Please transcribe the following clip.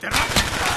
Get up!